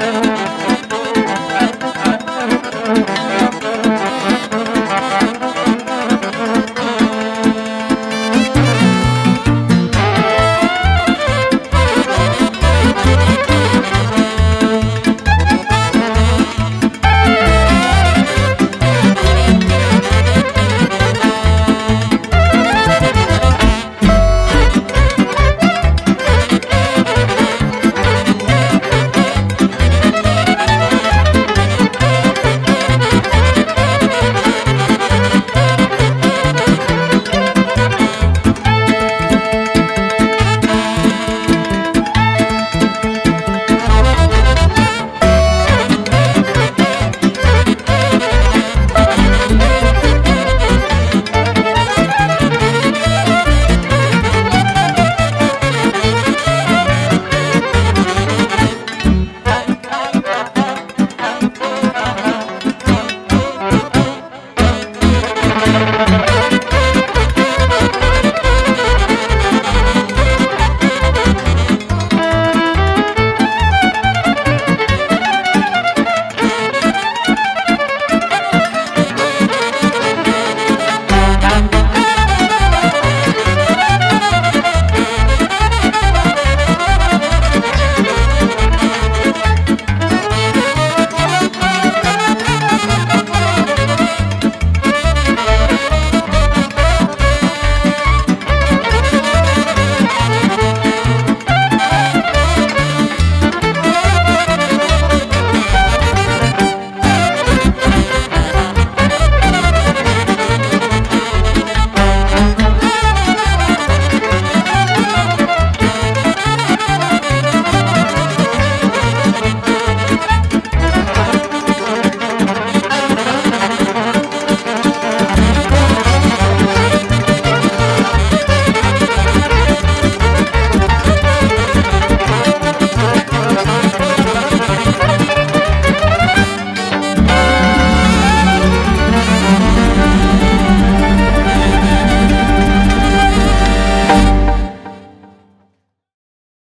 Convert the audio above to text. Uh -huh.